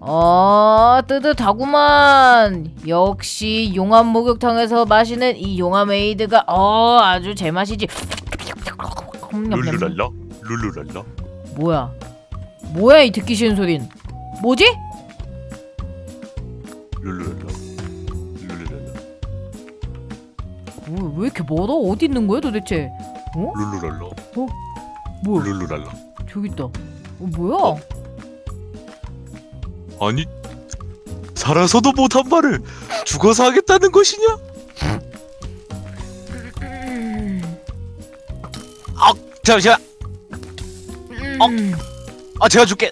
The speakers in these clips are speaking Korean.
어 뜨뜻하구만. 역시 용암 목욕탕에서 마시는 이 용암 에이드가 어 아주 제맛이지. 룰루랄라? 룰루랄라? 뭐야? 뭐야 이 듣기 싫은 소린? 뭐지? 룰루랄라? 룰루랄라? 뭐, 왜 이렇게 멀어? 어디 있는 거야 도대체? 어? 룰루랄라? 뭐야? 룰루랄라? 저기 있다. 어, 뭐야? 아니 살아서도 못한 말을 죽어서 하겠다는 것이냐? 아 잠시만. 어? 아 제가 줄게.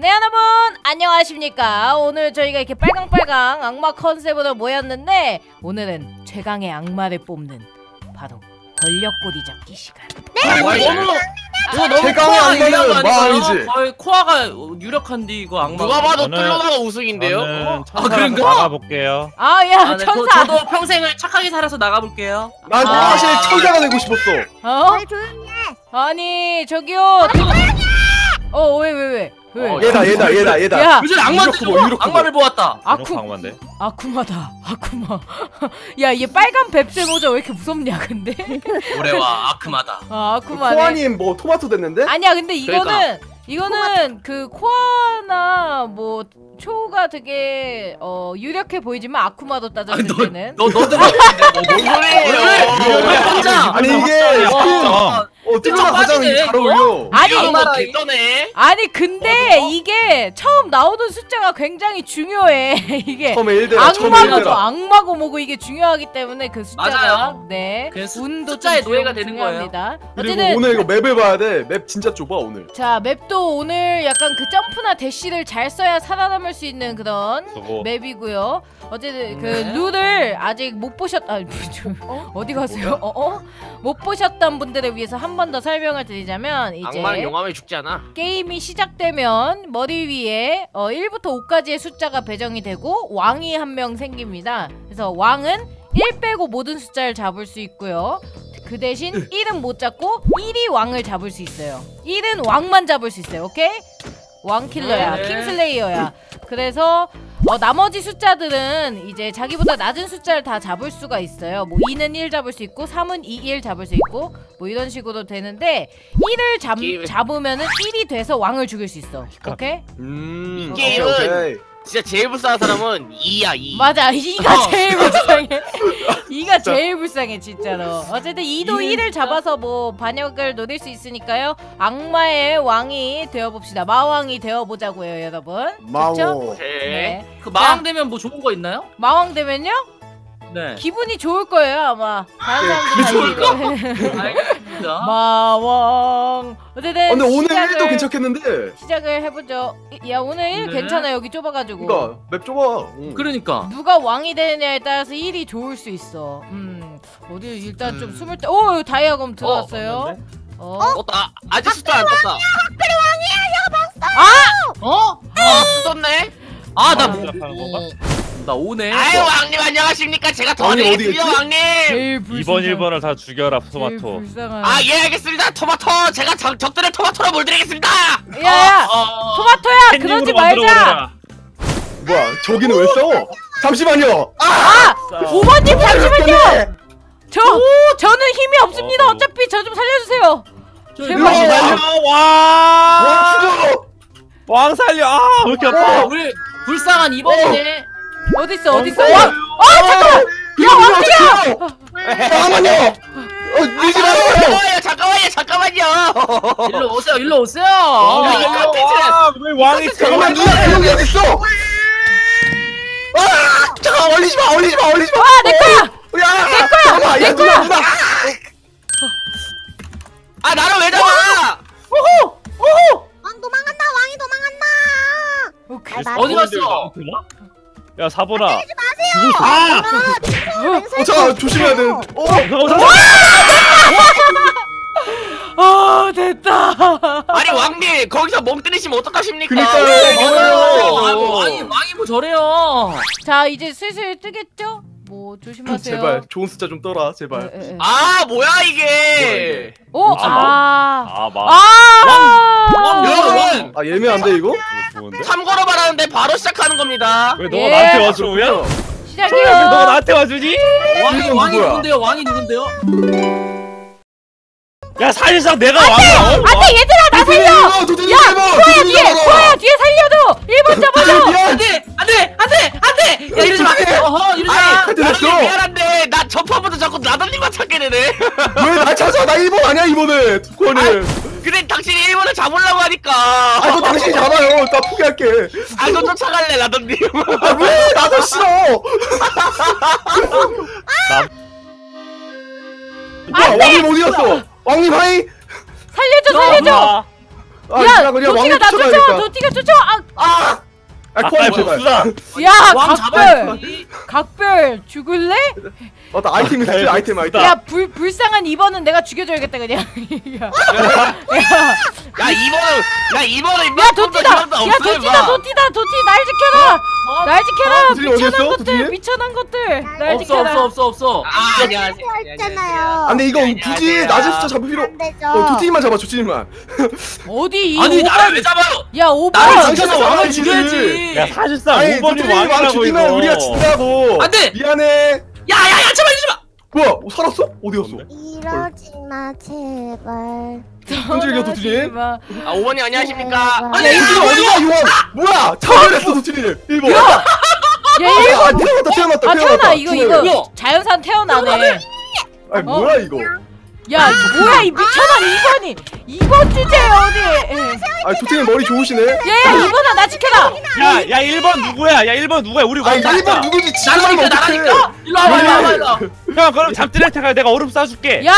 네 여러분. 안녕하십니까? 오늘 저희가 이렇게 빨강빨강 악마 컨셉으로 모였는데 오늘은 최강의 악마를 뽑는 바로 권력꼬리 잡기 시간. 이거 너무 이거 너무 악마는 거 아닌가요? 마왕이지. 거의 코아가 유력한데 이거 악마. 누가 봐도 저는- 뚫려나가 우승인데요? 저는 어? 천사라서 그런가? 나가볼게요. 아야 아, 네, 저, 천사 저도 평생을 착하게 살아서 나가볼게요. 난 아. 사실 천사가 되고 싶었어. 어? 아니 저기요 어 왜 왜왜 왜? 어, 얘다 얘다 얘다 얘다. 야 요즘 악마한테 유력 후보, 줘. 유력 후보. 악마를 보았다. 아쿠 강만데. 아쿠마다 아쿠마 야 얘 빨간 뱁새 모자 왜 이렇게 무섭냐 근데 올해와 아크마다. 아 아쿠마네 코아님 뭐 토마토 됐는데? 아니야 근데 이거는 그러니까. 이거는 그 코아나 뭐 초가 되게 어 유력해 보이지만 아쿠마도 따졌을 때는 너 너도 뭔 소리예요? 혼자. 아니 이게 와. 어 가장 빠지네, 잘? 어울려. 아니 개떠네. 아니 근데 이게 처음 나오는 숫자가 굉장히 중요해 이게 처음에 1대라 처음에 악마고 1대라. 악마고 뭐고 이게 중요하기 때문에 그 숫자가 맞아요. 네그 수- 운도 숫자의 좀 노예가 되는 거예요. 중요합니다. 그리고 어쨌든 오늘 이거 맵을 봐야 돼. 맵 진짜 좁아 오늘. 자 맵도 오늘 약간 그 점프나 대시를 잘 써야 살아남을 수 있는 그런 수고. 맵이고요. 어쨌든 그 네. 룰을 아직 못 보셨 아 저, 어디 가세요? 어? 어? 못 보셨던 분들을 위해서 한번 더 설명을 드리자면 이제 악마는 용암에 죽지 않아. 게임이 시작되면 머리 위에 어, 1부터 5까지의 숫자가 배정이 되고 왕이 한 명 생깁니다. 그래서 왕은 1 빼고 모든 숫자를 잡을 수 있고요. 그 대신 1은 못 잡고 1이 왕을 잡을 수 있어요. 1은 왕만 잡을 수 있어요. 오케이? 왕킬러야. 네. 킹슬레이어야. 그래서 어, 나머지 숫자들은 이제 자기보다 낮은 숫자를 다 잡을 수가 있어요. 뭐 2는 1 잡을 수 있고 3은 2, 1 잡을 수 있고 뭐 이런 식으로 되는데 1을 잡, 잡으면은 1이 돼서 왕을 죽일 수 있어. 오케이? 음. 이 오케이, 게임은 오케이. 진짜 제일 불쌍한 사람은 2야 2. 맞아. 이가 어. 제일 불쌍해. 이가 제일 불쌍해 진짜로. 어쨌든 2도 이는 1을 잡아서 뭐 반역을 노릴 수 있으니까요. 악마의 왕이 되어봅시다. 마왕이 되어보자고요 여러분. 마오. 오케이. 네. 그 마왕 되면 뭐 좋은 거 있나요? 마왕 되면요? 네. 기분이 좋을 거예요 아마. 다른 네, 사람들 알겠습니다. 마왕. 어쨌든 아, 근데 오늘 시작을, 1도 괜찮겠는데. 시작을 해보죠. 야 오늘 1 네. 괜찮아 여기 좁아가지고. 그러니까 맵 좁아. 응. 그러니까. 누가 왕이 되느냐에 따라서 1이 좋을 수 있어. 음 어디 일단 좀 음. 숨을 때. 오 다이아검 들어왔어요. 어. 떴다. 아직 숫자 안 떴다. 어? 아 떴네. 아, 나 아, 뭐? 나 오네. 아유 왕님 안녕하십니까? 제가 더 왕님 어디 드리겠습니다 있지? 왕님. 제일 2번 불쌍한. 1번을 다 죽여라 제일 토마토. 불쌍한. 아 예 알겠습니다. 토마토 제가 적, 적들의 토마토로 물드리겠습니다. 야야 어, 토마토야 그러지 만들어 말자. 버려라. 뭐야? 저기는 왜 싸워? 잠시만요. 싸워. 5번님 잠시만요. 네. 저 저는 힘이 없습니다. 어. 어차피 저 좀 살려주세요. 저 제발. 일로 와봐. 아, 와 왕! 살려! 아, 왜 이렇게 어, 아파? 우리 불쌍한 2번이네. 어디 있어 어디 있어? 어, 와아 잠깐만. 이거 왕이야. 잠깐만요. 어 밀지 마세요. 잠깐만요 잠깐만요 잠깐만요. 일로 오세요. 일로 오세요. 어, 이거 컨텐츠는- 왕! 왜 왕이 잠깐만 누나 여기 어디 있어? 아 잠깐 얼리지 마 얼리지 마 얼리지 마. 아, 내 거야! 야, 내 거야! 잠깐만, 야, 누나, 누나! 아 나를 왜 잡아? 왕 도망간다 왕이 도망간다. 아, 나 어디 갔어? 야 사보라. 아! 어, 잠깐, 조심해야 돼. 어, 어, 잠깐. 아 됐다. 아니 왕님 거기서 멍 때리시면 어떡하십니까? 그니까요. 맞아요. 아, 왕이 왕이 뭐 저래요. 자 이제 슬슬 뜨겠죠? 뭐 조심하세요. 제발 좋은 숫자 좀 떠라 제발. 에, 에, 에. 아 뭐야 이게 오, 아, 아, 아, 마. 아, 여러분 아 예매한데 이거? 좋은데? 참고로 말하는데 바로 시작하는 겁니다 왜 너가 예. 나한테 맞춰 오야? 왜 너가 시작이요. 나한테 맞추지? 왕이 왕이 누구야? 누군데요? 왕이 누군데요? 야 사실상 내가 왕이야. 어? 안돼 얘들아 나 살려. 도둑이 야, 잡아! 도둑이 뒤에! 코야 뒤에 살려줘. 1번 잡아줘. 안돼 안돼 안돼 안돼 야 이러지 마 어허 이러지 마. 나도 미안한데 나 첫판부터 자꾸 나들님만 찾게 되네 왜날 찾아? 나 1번 아니야 이번에 두건은 근데 당신이 일본을 잡으려고 하니까 아 이거 당신이 잡아요 나 포기할게 아너 쫓아갈래 나들님 아왜 나도 싫어 왕님 어디 갔어? 왕님 하이 살려줘 살려줘. 아, 아야 도티가 나 쫓아. 쫓아가야겠다 도티가 쫓아. 아, 아 아, 코아님 뭐야, 제발. 야왕 각별 잡아야지 각별 죽을래? 맞다 아이템이 있지 아이템 아이템 야 불 불쌍한 2번은 내가 죽여줘야겠다 그냥. 야, 야 이번은 야 이번은 야 도티다. 야 도티다 도티다 도티 날 지켜라. 날 지켜라. 어디 미천한? 것들 도티? 미천한 것들 날 없어 지켜라. 없어 없어 없어 아 안녕하세요 있잖아요. 아 근데 이거 굳이 아니야. 낮은 숫자 잡을 필요 안 되죠. 어 도티님만 잡아 도티님만 어디 이 아니 5번 나를 왜 잡아요 야 5번 나를 지켜서 왕을 죽여야지 야 사실상 아니 5번이 도티님이 왕 왕이라고 죽이면 이거. 우리가 진다고 안 돼! 미안해 야야야 제발 이러지 마 뭐야 어, 살았어? 어디 갔어? 이러지 마 제발. 도티님? 마. 아 오번님 안녕하십니까? 아니, 도티님 어디가 유언 뭐야 차별했어 도티님. 1번 야? 이거 아 태어났다 태어났다 아 태어났다. 태어나 이거 태어났다. 이거 자연산 태어나네. 아니 뭐야 이거 야 뭐야 이 미천한 2번이. 2번 주제에 어디? 아 도티님 머리 좋으시네. 야야 2번아 나 지켜라. 야, 야 1번 누구야? 야 1번 누구야? 우리 아니 왕 1번 누구지 지금 나라니까 어떡해. 나라니까. 일로 와봐 일로 와봐 일로 와봐 형 그럼 잡들할 테가 내가 얼음 싸줄게. 야!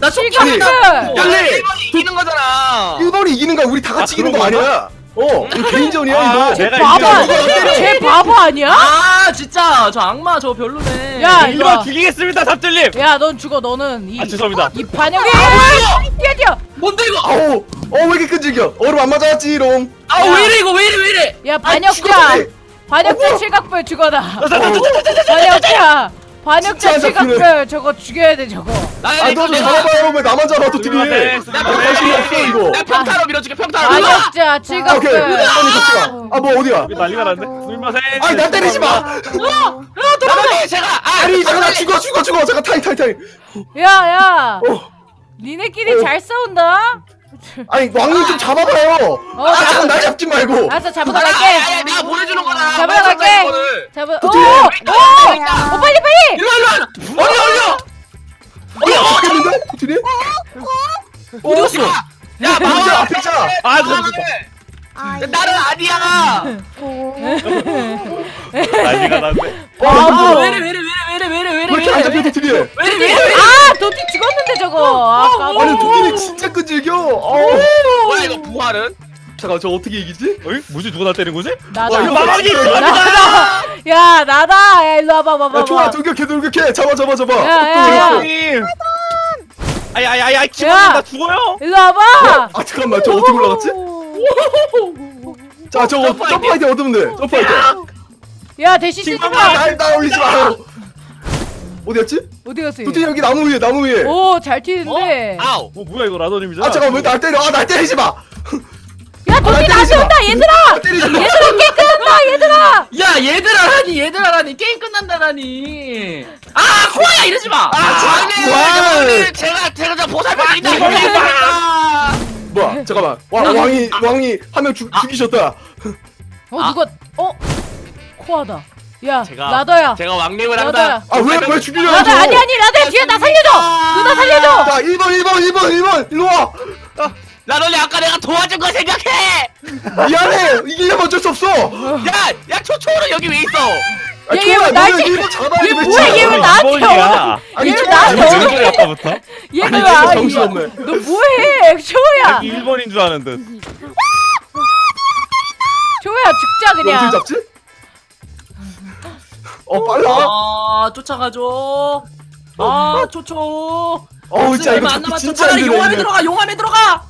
나 실감들. 야 1번이 이기는 거잖아. 1번이 이기는 거야. 우리 다 같이 아, 이기는 거 그런 아니야 어 개인전이야 아, 이거 내가 바보 아니야? 쟤 바보 아니야? 아 진짜 저 악마 저 별로네 야 이리 1번 와. 죽이겠습니다, 잡들님. 야 넌 죽어 너는 이, 아 죄송합니다. 이 반역에 뛰어 뛰어. 뭔데 이거 아우 어 왜 이렇게 끈질겨 얼음 안 맞았지 롱 아왜 이래 이거 왜 이래 왜 이래 야 아, 반역자. 반역자 칠각별 죽어라. 어. 반역자 반역자 진짜 칠각별 저거 죽여야 돼 저거. 아 너 좀 잡아봐요. 왜 나만 잡아 도티님 네, 나 관심이 없어 이거. 나 평타로 밀어줄게 평타로. 반역자 아 오케이. 칠각별. 빨리 같이 가 아. 뭐 어디야? 난리가 났네. 스미마셍. 아니 나 때리지 마. 나들님 제가. 아 아니 잠깐 나 죽어 죽어 죽어. 잠깐 타임 타임 타임 야야. 어. 니네끼리 어. 잘 싸운다. 아니 왕님 좀 잡아봐요 어, 아 잡아. 잠깐 날 잡지 말고 알았어 잡으러 갈게. 아니 내가 보내주는 거다 잡으러 갈게. 잡아. 도티! 오! 오! 어 빨리 빨리. 일로 와 일로 와 어디 어디요 어디 죽겠는데 도티님 어디 갔어 야 마마 앞에 있잖아 아, 저, 아, 나는 아니야 난리가 났네. 와, 왜 이래 왜 이래 왜 이래 왜 이렇게 안 잡혀 도티님 왜 이래 왜 이래 아 도티 죽었는데 저거. 아 까비. 아니 도티님 진짜 끈질겨 뭐야 이거 부활은 잠깐 저 어떻게 이기지? 어이? 뭐지 누가 나 때린 거지? 나다. 와, 이거 마방이 나다. 야 나다. 야 일로 와봐 봐봐. 야 좋아 돌격해 돌격해 잡아 잡아 잡아 야, 야, 야. 마방님. 아야야야 야. 기분 나 죽어요. 일로 와봐. 아 잠깐만 저 어떻게 올라갔지? 자 저거 점프 아이템 얻으면 돼 점프 아이템 야 대시 쓰지 마. 날날 올리지 마요 어디였지? 어디 갔어? 도티 여기 나무 위에 나무 위에 오잘 튀는데. 아우 어 뭐야 이거 라더님이잖아. 아 잠깐 왜날 때려 아날 때리지 마 야 도티 아, 나한테 마. 온다 얘들아. 날 때리지 마 얘들아 게임 끝났다 얘들아. 야 얘들아라니 얘들아라니 게임 끝난다라니 아 코아야 이러지 마아 와. 오늘 제가 제가 저 보살펴 있다 뭐야? 잠깐만. 왕, 왕이 왕이 한 명 죽이셨다. 어 아. 누가 어? 코아다. 야 제가- 라더야. 제가 왕님을 라더야. 한다 아왜 왜 죽이려고 라더 아니 아니 라더야 뒤에 나 살려줘. 누나 살려줘. 자 1번 1번 1번 1번! 일로 와! 나 너네 아까 내가 도와준 거 생각해! 미안해! 이기려면 어쩔 수 없어! 야야 초초는 여기 왜 있어 아얘 좋아 왜날 너는 찌- 1번 잡아야지 얘왜 뭐야, 지금. 얘왜 나한테 얘를 초아 나한테 왜 저래 아까부터? 얘가 아니, 와, 정신없네. 이거. 너 뭐해 초야. 여기 1번인 줄 아는 듯. 초야 죽자 너 그냥. 어떻게 잡지? 어 빨라 아 쫓아가줘 아 초초 어우 진짜 이거 잡기 남았어 진짜 차라리 용암에 힘드네 들어가 용암에 들어가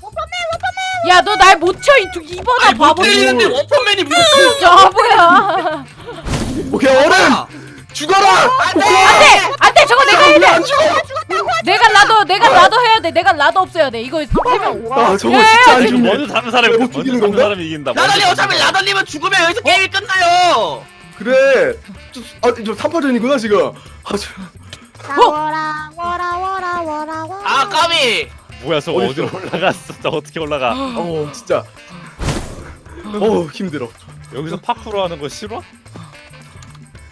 야너 날 못 쳐이두 이번아 바보. 때리는데 워퍼맨이 무슨 바보야. 오케이 얼음 죽어라 안돼 안돼 저거 내가 해야 돼 내가 라더 내가 라더 해야 돼 내가 라더 없애야 돼 이거 세명 아 저거 야, 진짜 안 야, 죽네 먼저 다른 사람이 못 죽이는 건가? 사람이 이긴다. 다른 어차피. 라더님은 죽으면 여기서 게임이 끝나요. 그래 아저 3파전이구나 지금 아저 워라 워라 워라 워라 워라. 아 까미. 뭐야 어디 어디로 올라갔어? 저 어떻게 올라가? 어 진짜 어 힘들어 여기서 파쿠로 하는 거 싫어?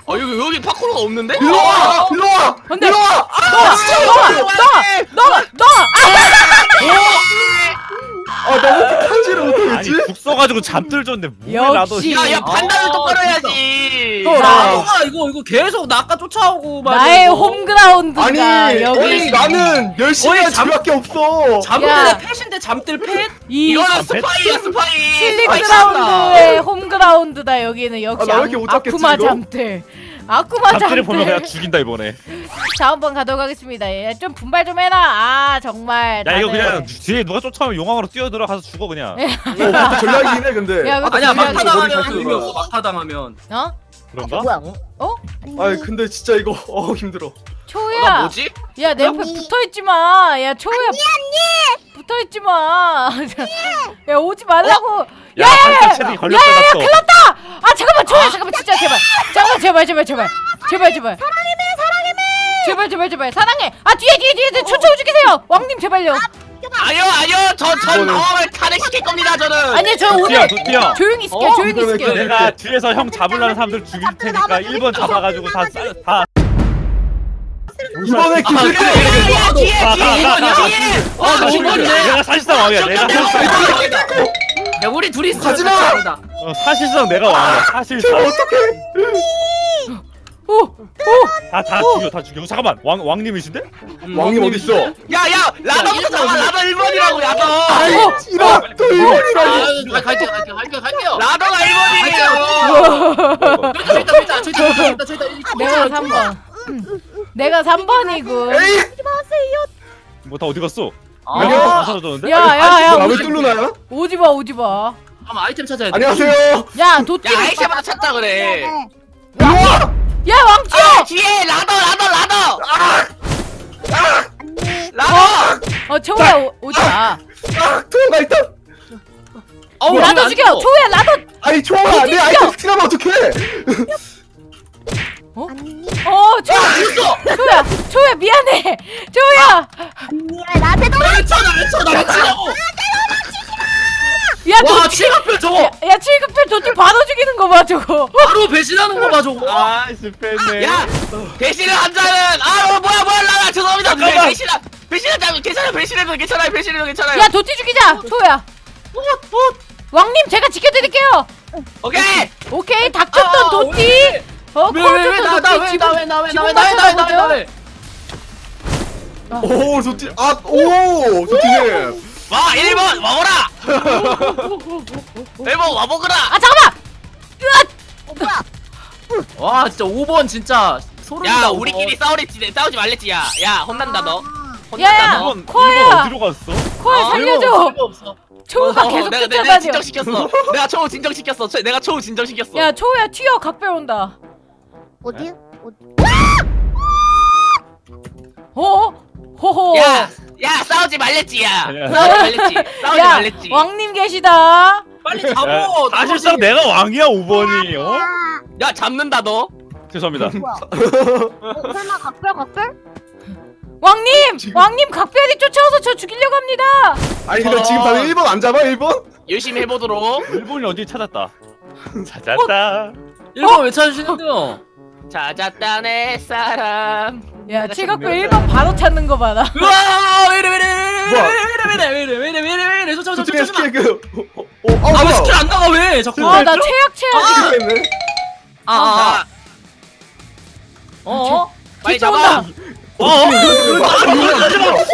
어 여기 여기 파쿠르가 없는데? 일로 와 일로 와 근데- 일로 와 너너너너 아, 나 어떻게 탄지를 아니? 죽 써가지고 잠들졌네. 뭐야 나도. 역시. 야야 판단을 아, 똑바로. 해야지. 어, 라더가 이거 이거 계속 나 아까 쫓아오고 막 나의 이러고. 홈그라운드가 아니, 여기 아니 나는 열심히 할 잠- 수밖에 없어. 잠들 야. 때 펫인데 잠들 펫? 이 이거는 스파이야 스파이. 실리 스파이 그라운드의 홈그라운드다 여기는 역시 아, 나 왜 이렇게 못 아, 잡겠지, 아쿠마 이거? 잠들 아쿠마 잠들을 보면 그냥 죽인다 이번에. 자 한번 가도록 하겠습니다 예, 좀 분발 좀 해라 아 정말 야 이거 다들. 그냥 뒤에 누가 쫓아오면 용왕으로 뛰어들어 가서 죽어 그냥. 예. 어, 해 근데. 야, 그것도 아니야 전략이야. 막타 당하면 머리 잘 의미 뜯어라. 없어 막타 당하면 어? 그런가? 아니 근데 진짜 이거 어 힘들어. 나 초야 뭐지? 야내 옆에 언니. 붙어있지 마 야 초야 붙어 있지 마 야 오지 말라고. 야 한참 채팅이 걸렸어 났어. 큰일났다! 아 잠깐만 초야 잠깐만 진짜 제발. 잠깐만 제발 제발 제발. 제발 제발. 사랑해 매 사랑해 매 제발 제발 제발. 사랑해. 아 뒤에 뒤에 뒤에 쫓아오 죽이세요. 왕님 제발요. 아니요 아니요. 저전 마음을 탄핵시킬 겁니다 저는. 아니요 저 오늘. 조용히 있을게요. 어, 조용히 있을게요. 그래. 내가 뒤에서 형 잡으려는 사람들 죽일 테니까 1번 잡아가지고 다 다. 이번에 아, 기술. 그래, 그래, 뒤에 뒤에 가. 뒤에. 아, 어나 이거냐. 내가 사실상 왕이야. 내가 야 우리 둘이 있어 가지 마! 어, 사실상 내가 왕이야. 사실상 어떡해? 다다 죽여 다 죽여. 잠깐만 왕 왕님이신데? 왕님 어디 있어? 야야 라더부터 잡아 라더 1번이라고 야더. 아이 이런 또 이번이라니. 아, 갈게요 갈게요 갈게요 갈게요 라더가 1번이에요. 저기 있다 저기 있다 저기 있다 저기 있다 저기 있다 내가 3번 내가 3번이고 에이 뭐 다 어디 갔어? 아니요. 다 사라졌는데? 야 야 야 나왜 뚫루나요? 오지 마 오지 마 한번 아이템 찾아야 돼 안녕하세요. 야 도티 야 아이템부터 찾자 그래. 일로 와. 야 왕치 아 뒤에 라더 라더 라더. 언니. 라더. 어 초야 오- 오지 마 아 도망가 일단. 어우 라더 안 죽여. 초야 라더 아니 좋아 내 아이템 스티라면 어떡해? 언니. 어 초야. 초야 초야 미안해. 초야. 언니 왜 나한테 도나 외쳐 나 외쳐 나 외치라고! 야 와 칠각별 저거! 야 칠급별 도티 바로 죽이는 거 봐 저거. 바로 배신하는 거 봐 저거! 아 실패했네. 야 배신을 한 자는 아 어, 뭐야 뭐야 라라 죄송합니다. 잠깐만. 배신한 배신한 자 괜찮아요 배신해도 괜찮아요 배신해도 괜찮아요. 야 도티 죽이자 초야. 왕님 제가 지켜드릴게요. 오케이. 오케이 닥쳤던 아, 도티 어 도티 지금 지금 맞춰나보죠 오. 아오 좋지네. 와 1번 와보라. 1번 와보거라. 아 잠깐만 와 진짜 5번 진짜 소름 야 우리끼리 싸우랬지 싸우지 말랬지 야. 야 혼난다 너. 혼난다 너. 1번 코아야. 1번 어디로 갔어? 코어 어, 살려줘. 초우가 어, 계속 내가 내가 쫓아다녀 진정시켰어. 내가 초우 진정시켰어. 초- 내가 초우 진정시켰어. 야 초우야 튀어 각별 온다 어디? 어디? 어? 호호 야, 야 싸우지 말랬지 야. 싸우지 말랬지. 싸우지 야 말랬지. 왕님 계시다 빨리 야, 잡어 사실상 내가 왕이야 5번이. 어? 야 잡는다 너. 죄송합니다. 어, 설마 각별 각별? 왕님 지금- 왕님 각별이 쫓아와서 저 죽이려고 합니다 아니 근데 지금 다들 1번 안 잡아 1번? 열심히 해보도록. 일본이 어디 찾았다. 찾았다. 1번 왜 찾으시는데요 찾았다 내 사람. 야 지금 1번 바로 찾는 거 봐라 우와 왜이래 왜이래 왜이래? 왜이래 왜이래 왜이래 왜이래 왜이래 왜이래 쫓아 쫓아 좋지네 쫓아 스킬 그. 어, 어, 어, 아왜? 스킬 안 나가 왜 자꾸 아나 최악 최악 스킬했네. 아아 자, 어? 빨리 잡아. 어? 어?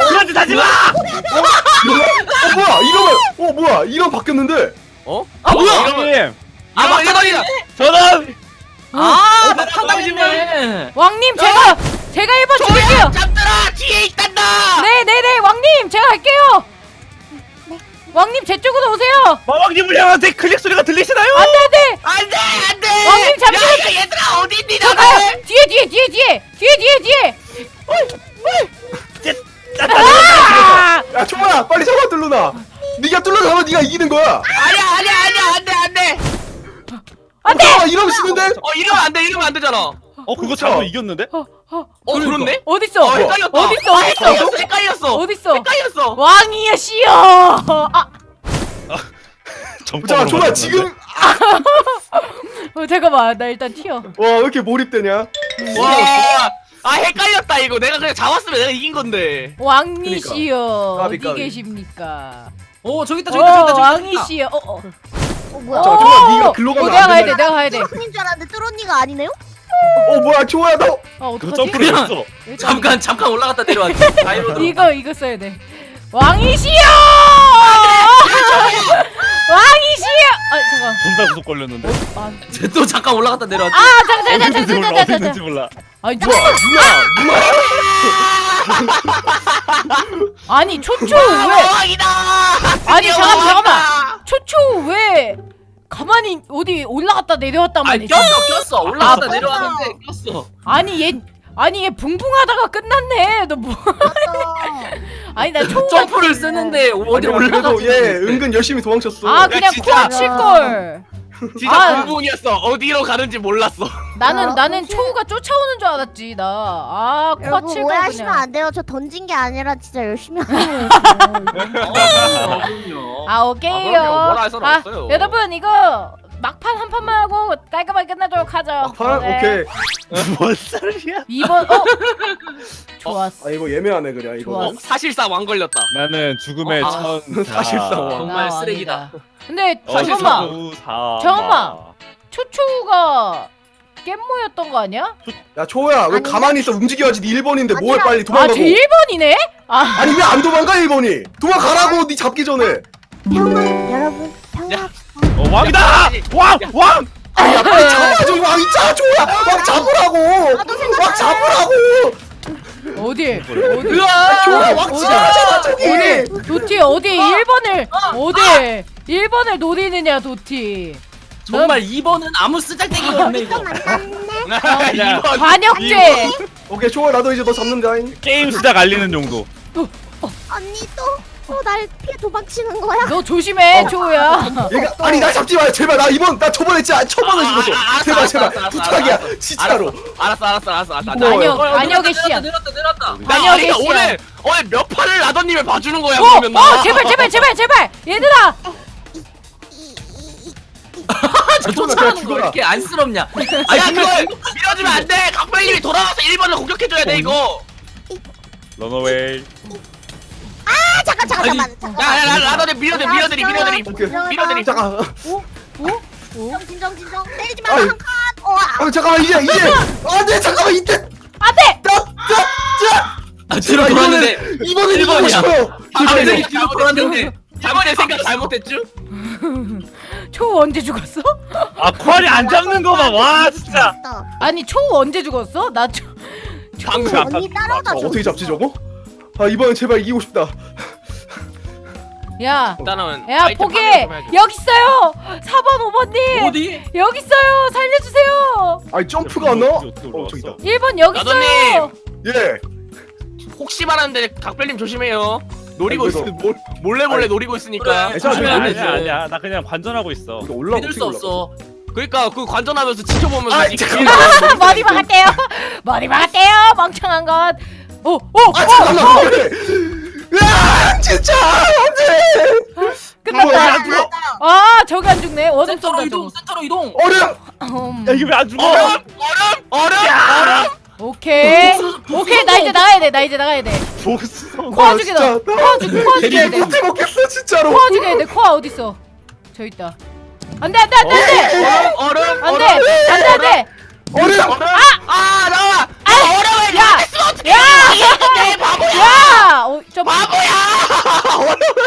그러지 다지 마. 어 뭐야 이러면 어 뭐야 이런 바뀌었는데 아 뭐야 왕님 아 막타당이네 전원. 아 막타당이네 왕님 제가 제가 1번 죽일게요 잡들아 뒤에 있단다. 네네네 왕님 제가 할게요 왕님 제 쪽으로 오세요. 마왕님 물량한테 클릭 소리가 들리시나요? 안돼 안돼. 안돼 안돼 왕님 잠시만. 야, 야, 얘들아 어디 있니. 나가 뒤에 뒤에 뒤에 뒤에 뒤에 뒤에 뒤에. 아, 아! 야 초야 빨리 잡아 뚫루나. 네가 뚫루 잡아 네가 이기는 거야. 아니야 아니야 아니야 안돼 안돼 안돼. 어, 이러면 지는데? 어 이러면 안돼 이러면 안 되잖아 어 그거 잡으면 이겼는데? 어, 어. 어 그렇네 어딨어? 어 헷갈렸다 어딨어? 아, 어딨어? 헷갈렸어 헷갈렸어 어딨어? 헷갈렸어 왕이야 씨여. 아, 자 초야 지금 어, 잠깐만 나 일단 튀어. 와 왜 이렇게 몰입되냐? 와아 헷갈렸다 이거 내가 그냥 잡았으면 내가 이긴 건데 왕이시여 까비, 어디 까비. 계십니까? 오 저기 있다 어 저기 있다 저기 있다 저기 있다 왕이시여. 어 어. 어 뭐야? 자, 정말 네가 글로 가면 어, 내가 안 가야 돼. 된다. 내가 가야 돼. 뚜로님 줄 알았는데 뚜로니가 아니네요? 어 뭐야 초야 너. 아 그 어떡하지? 점프를 했어. 일단 잠깐 잠깐 올라갔다 내려왔지 다이로드 이거 이거 써야 돼. 왕이시여! 왕이시여! 아 잠깐. 분사 구속 걸렸는데. 아, 또 잠깐 올라갔다 내려왔지 아 잠깐 잠깐 어디 있는지 잠깐 몰라. 잠깐 어디 있는지 잠깐. 몰라. 아니 누나. 아니 초초 아, 왜? 왕이다 아니 잠깐. 잠깐만. 가만히 어디 올라갔다 내려왔단 아니 말이야. 꼈어 꼈어 올라갔다 아, 내려왔는데 꼈어 아니 얘 아니 얘 붕붕하다가 끝났네. 너 뭐? 아니 나 점프를 쓰는데 어디 그래도 얘 은근 열심히 도망쳤어. 아 그냥 진짜. 코아 칠 걸. 진짜 아. 붕붕이었어 어디로 가는지 몰랐어 나는 아, 나는 혹시- 초우가 쫓아오는 줄 알았지 나. 아 코아 여러분 칠걸 오해하시면 그냥. 안 돼요. 저 던진 게 아니라 진짜 열심히 하는 거예요. 어, 그럼요. 아 오케이요. 아, 그럼요. 뭐라 아, 없어요. 여러분 이거 막판 한 판만 하고 깔끔하게 끝나도록 하죠. 막판 네. 오케이. 뭔 소리야? 2번 어 좋았어. 아 이거 예매하네 그래 이거. 좋아. 어, 사실상 왕 걸렸다 나는 죽음의 어, 아. 천. 사실상 왕. 정말 나 쓰레기다. 근데 어, 잠깐만 수, 사, 잠깐만. 마. 초초가 깻모였던 거 아니야? 야 초야 왜? 가만히 있어 움직여야지 네 1번인데 뭐해. 빨리 아 도망가고. 제 1번이네? 아 아니 왜 안 도망가 1번이? 도망가라고 네 잡기 전에. 평화 여러분 평화. 어, 왕이다! 왕! 왕! 아니 야 빨리 잡아 저기 왕 있잖아 초야 왕 잡으라고. 왕 잡으라고. 어디? 어디? 으아 초야 왕 잡아잖아 저기. 어디? 도티 어디 1번을 어디? 1번을 노리느냐 도티. 정말 2번은 아무 쓰잘데기가 없네 이거. 야, 반역죄. 오케이 초야 나도 이제 너 잡는다잉. 게임 시작 알리는 정도. 언니 또 또날 피해 도망치는 거야? 너 조심해 어. 초우야. 얘가 아니 나 잡지 마 제발 나 이번 나 저번에 진짜 처번에 아, 죽었어. 아, 제발 제발 부탁이야. 진짜로. 알았어 알았어 알았어 알았어 어, 반역의 내렸다, 씨야. 내렸다 내렸다 나 반역의 아니, 씨야. 오늘 오늘 몇 판을 라더님을 봐주는 거야 어, 그러면 나 어 제발 제발 제발 제발 얘들아. 저 쫓아가는 거 왜. 이렇게 안쓰럽냐 아야 그걸 밀어주면 안돼 각별님이 돌아와서 1번을 공격해줘야 돼 이거 런어웨이. 아 잠깐 잠깐 잠깐 잠깐. 야야 라더님 밀어드리 밀어드리 밀어드리 오케이. 밀어드리 잠깐. 진정 진정 진정 때리지 마 아이. 한 칸. 어 아, 아 잠깐만 이제 이제 안돼 잠깐만 이때 안돼. 나나자 아, 뒤로 돌았는데 이번에 이기고 일본이야. 싶어요. 아, 갑자기 네. 뒤로 돌았는데 자번에 생각 잘못했죠? 초우 언제 죽었어? 아, 퀄이 안 잡는 거 봐. 와, 진짜. 아니 초우 언제 죽었어? 나 초. 방금 아까 언니 따라오다 아, 어떻게 잡지 저거? 아 이번엔 제발 이기고 싶다. 야. 일단은 야 아이템 포기 좀. 여기 있어요 4번 5번님 어디? 여기 있어요 살려주세요 아니 점프가 안 나와? 어떻게 어 저기 있다. 1번 여기! 있어요 예. 혹시 말하는데 각별님 조심해요 노리고 있어 몰- 몰래 몰래 노리고 있으니까 그래. 괜찮아, 조심해야 아니야, 돼. 아니야, 아니야. 나 그냥 관전하고 있어. 이거 올라 믿을 수 없어 그러니까 그 관전하면서 지켜보면서 아이, 잠깐만. 머리 박았대요 머리 박았대요 멍청한 것 오! 오! 아 잠깐만 그래. 야 진짜 안돼. 끝났다 안 죽어. 아 저기 안 죽네 어둠 센터로 쏜다 이동 센터로 이동 얼음. 음, 야, 이게 왜 안 죽어? 얼음 얼음 얼음 얼음 오케이 복수, 오케이 나 이제 나가야 돼나 이제 나가야 돼 보스. 코아 진짜. 코아 죽 코아 죽여야 돼 못해 먹겠어 진짜로. 코아 죽여야 돼 코아 어딨어 저 있다 안돼 안돼 안돼 안돼 얼음 안돼 안돼 안돼 얼음. 아 나와 아 얼음을 야! 야! 야! 어, 점프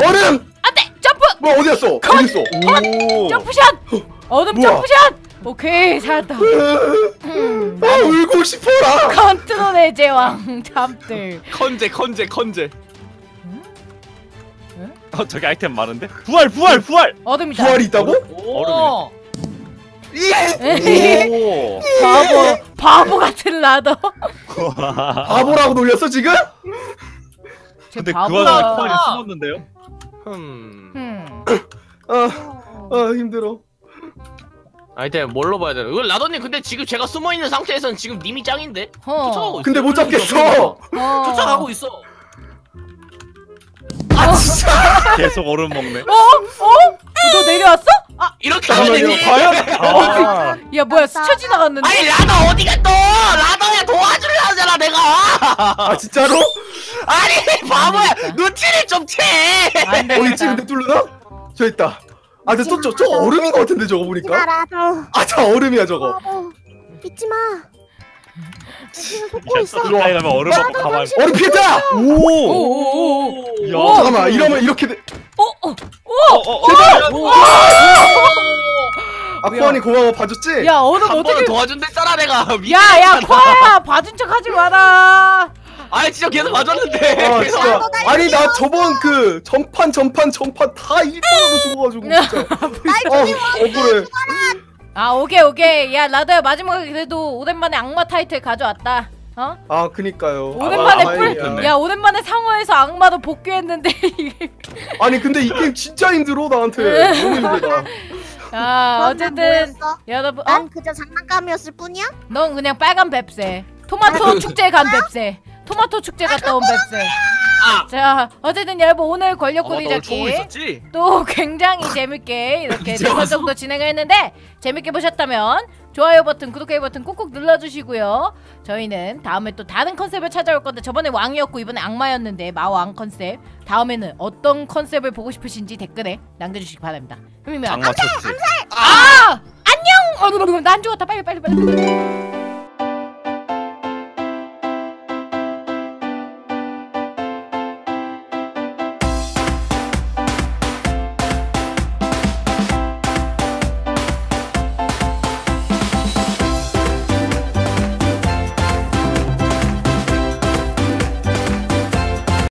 얼음. 안돼 점프 뭐 어디였어? 어디있어? 오. 점프샷 어둠 뭐야? 점프샷 오케이 살았다 음, 아 울고 싶어라. 컨트롤의 제왕 잠들 컨제 컨제 컨제 어 저기 아이템 많은데? 부활 부활 부활! 어둠이다. 부활이 있다고? 오. 예! 오. 바보 바보 같은 라더. 바보라고 놀렸어 지금? 쟤 근데 그. 와중에 부활이 숨었는데요? 음. 음. 아, 아 힘들어. 아이템 뭘로 봐야 되나? 이거 라더님 근데 지금 제가 숨어 있는 상태에서는 지금 님이 짱인데? 어. 쫓아가고 있어. 근데 못 잡겠어. 어. 쫓아가고 있어. 아 진짜. 계속 얼음 먹네. 어? 어? 너 내려왔어? 이렇게 하면 잠깐만요. 되지. 과연? 아. 야 뭐야 스쳐 지나갔는데? 아니 라더 어디가 또? 라더야 도와주려잖아 내가. 아 진짜로? 아니 바보야 눈치를 좀 채. 안 있지? 되겠다. 근데 뚫르나? 저 있다. 아 근데 저, 저, 저 얼음인 것 같은데 저거 보니까? 기다려줘. 아저 얼음이야 저거. 믿지 마. 지금 속고 있어. 가면 얼음 먹고 가만히. 얼음 피했다! 오. 오오오오. 야. 잠깐만 이러면 이렇게 돼. 어 어. 어, 어, 어. 아 코아니 고마워 봐줬지? 야 얼음 어떻게? 도와준댔잖아 내가. 야야 코아야 봐준 척 하지 마라. 아니 진짜 계속 봐줬는데. 아 계속. 진짜 아니 나 저번 그 전판 전판 전판 다 1번으로 죽어가지고 진짜 어 억울해 아 오케이 오케이. 야 라더야 마지막에 그래도 오랜만에 악마 타이틀 가져왔다. 어? 아 그니까요 오랜만에 아, 뿔. 다행이야. 야 오랜만에 상어에서 악마도 복귀했는데. 아니 근데 이 게임 진짜 힘들어 나한테 너무 힘들다 아넌 어쨌든? 여러분 어? 난 그저 장난감이었을 뿐이야? 넌 그냥 빨간 뱁새. 토마토 축제 간 뱁새. 토마토 축제 갔다 온 뱁새. 아. 자 어쨌든 여러분 오늘 권력고리 어, 너 잡기? 또 굉장히 재밌게 이렇게 네번? 정도 진행을 했는데 재밌게 보셨다면 좋아요 버튼 구독해 버튼 꾹꾹 눌러주시고요. 저희는 다음에 또 다른 컨셉을 찾아올 건데 저번에 왕이었고 이번에 악마였는데 마왕 컨셉. 다음에는 어떤 컨셉을 보고 싶으신지 댓글에 남겨주시기 바랍니다. 그러면 장마 쳤지. 아! 안녕! 어, 난 죽었다. 빨리 빨리 빨리